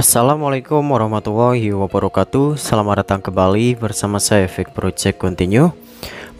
Assalamualaikum warahmatullahi wabarakatuh. Selamat datang kembali bersama saya Fik Project Continue.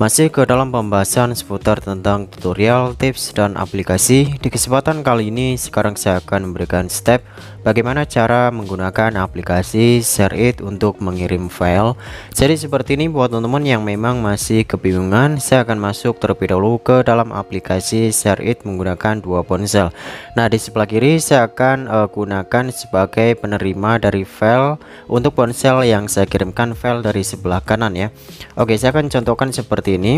Masih ke dalam pembahasan seputar tentang tutorial, tips, dan aplikasi. Di kesempatan kali ini sekarang saya akan memberikan step Bagaimana cara menggunakan aplikasi ShareIt untuk mengirim file? Jadi seperti ini buat teman-teman yang memang masih kebingungan Saya akan masuk terlebih dahulu ke dalam aplikasi ShareIt menggunakan dua ponsel. Nah di sebelah kiri saya akan uh, gunakan sebagai penerima dari file Untuk ponsel yang saya kirimkan file dari sebelah kanan ya. Oke saya akan contohkan seperti seperti ini.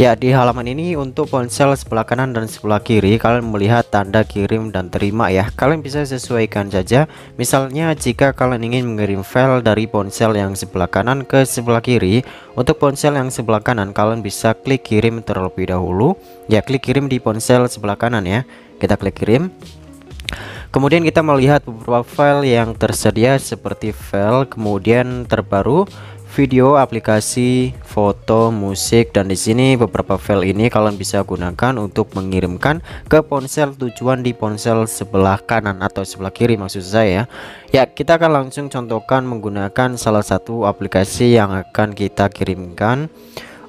Ya di halaman ini untuk ponsel sebelah kanan dan sebelah kiri kalian melihat tanda kirim dan terima ya. Kalian bisa sesuaikan saja. Misalnya jika kalian ingin mengirim file dari ponsel yang sebelah kanan ke sebelah kiri untuk ponsel yang sebelah kanan kalian bisa klik kirim terlebih dahulu. Ya klik kirim di ponsel sebelah kanan ya. Kita klik kirim. Kemudian kita melihat beberapa file yang tersedia seperti file kemudian terbaru video, aplikasi, foto, musik dan di sini beberapa file ini kalian bisa gunakan untuk mengirimkan ke ponsel tujuan di ponsel sebelah kanan atau sebelah kiri maksud saya. Ya, kita akan langsung contohkan menggunakan salah satu aplikasi yang akan kita kirimkan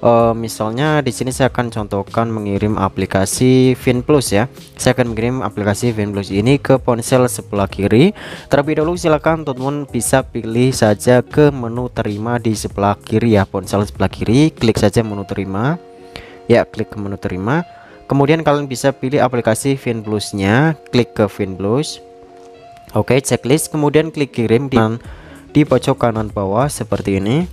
uh, misalnya di sini saya akan contohkan mengirim aplikasi Plus ya. Saya akan mengirim aplikasi Plus ini ke ponsel sebelah kiri. Terlebih dahulu silakan teman-teman bisa pilih saja ke menu terima di sebelah kiri ya. Ponsel sebelah kiri klik saja menu terima. Ya klik ke menu terima. Kemudian kalian bisa pilih aplikasi Plusnya klik ke Plus oke checklist. Kemudian klik kirim di, di pojok kanan bawah seperti ini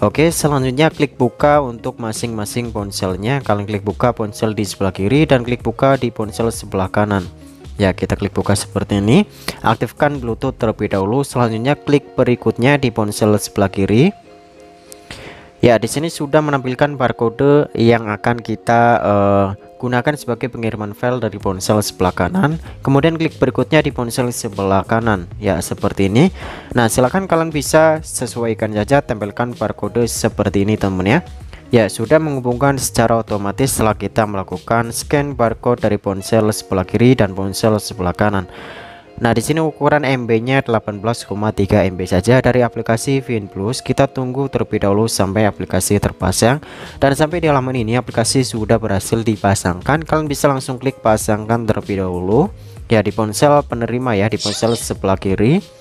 Oke selanjutnya klik buka untuk masing-masing ponselnya. Kalian klik buka ponsel di sebelah kiri dan klik buka di ponsel sebelah kanan. Ya kita klik buka seperti ini. Aktifkan bluetooth terlebih dahulu. Selanjutnya klik berikutnya di ponsel sebelah kiri. Ya di sini sudah menampilkan barcode yang akan kita uh, gunakan sebagai pengiriman file dari ponsel sebelah kanan. Kemudian klik berikutnya di ponsel sebelah kanan. Ya seperti ini. Nah silahkan kalian bisa sesuaikan saja tempelkan barcode seperti ini teman ya. Ya sudah menghubungkan secara otomatis setelah kita melakukan scan barcode dari ponsel sebelah kiri dan ponsel sebelah kanan Nah, di sini ukuran MB-nya 18,3 MB saja dari aplikasi Vin Plus. Kita tunggu terlebih dahulu sampai aplikasi terpasang dan sampai di halaman ini aplikasi sudah berhasil dipasangkan. Kalian bisa langsung klik pasangkan terlebih dahulu ya di ponsel penerima ya di ponsel sebelah kiri.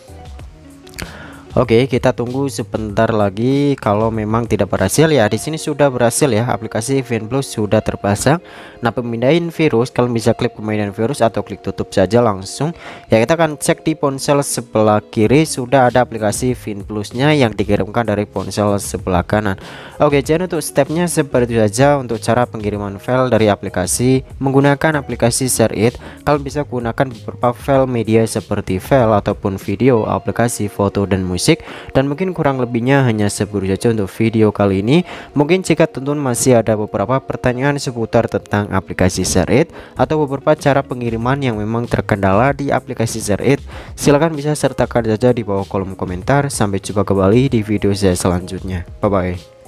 Oke, kita tunggu sebentar lagi kalau memang tidak berhasil ya. Di sini sudah berhasil ya. Aplikasi Plus sudah terpasang. Nah, pemindahan virus kalian bisa klik pemindahan virus atau klik tutup saja langsung. Ya, kita akan cek di ponsel sebelah kiri sudah ada aplikasi Plusnya yang dikirimkan dari ponsel sebelah kanan. Oke, jadi untuk stepnya seperti saja untuk cara pengiriman file dari aplikasi menggunakan aplikasi ShareIt. Kalian bisa gunakan beberapa file media seperti file ataupun video, aplikasi, foto dan musik musik. Dan mungkin kurang lebihnya hanya seperti saja untuk video kali ini. Mungkin jika tonton masih ada beberapa pertanyaan seputar tentang aplikasi ShareIt atau beberapa cara pengiriman yang memang terkendala di aplikasi ShareIt silahkan bisa sertakan saja di bawah kolom komentar. Sampai jumpa kembali di video saya selanjutnya. Bye bye